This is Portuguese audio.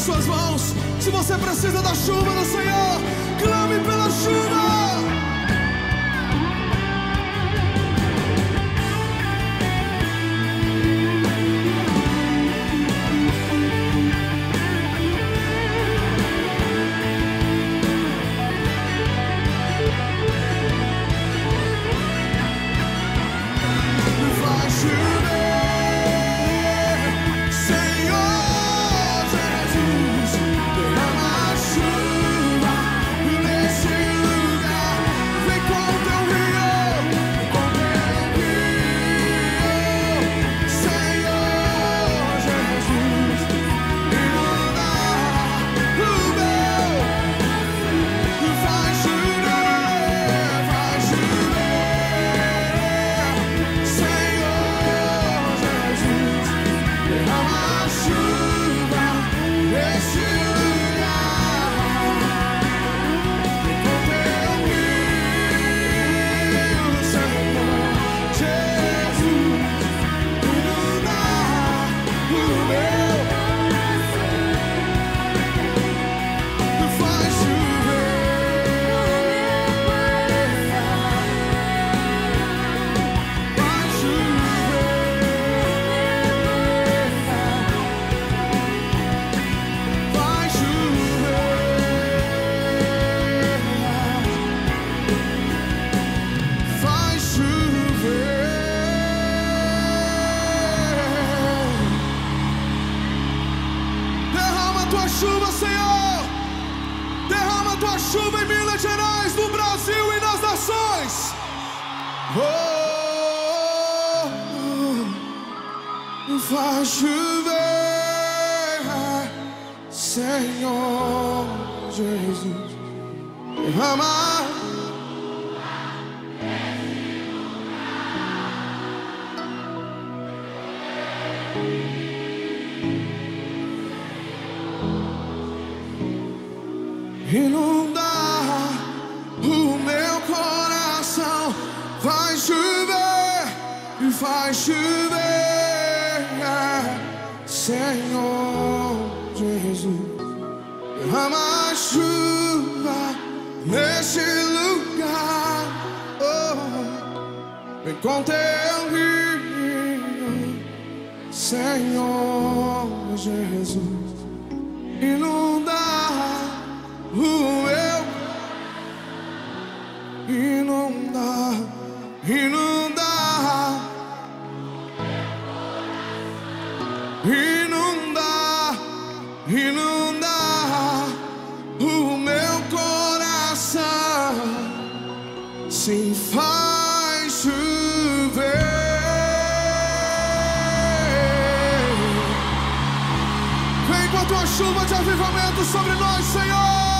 suas mãos. Se você precisa da chuva do Senhor, clame pela tua chuva, Senhor. Derrama tua chuva em Minas Gerais, no Brasil e nas nações. Oh, vai chover, Senhor Jesus, derrama. Inundar o meu coração, vai chover e vai chover, Senhor Jesus, derrama chuva neste lugar, oh, vem com teu rio, Senhor Jesus, inundar inundar, inundar o meu coração. Sim, faz chover. Vem com a tua chuva de avivamento sobre nós, Senhor.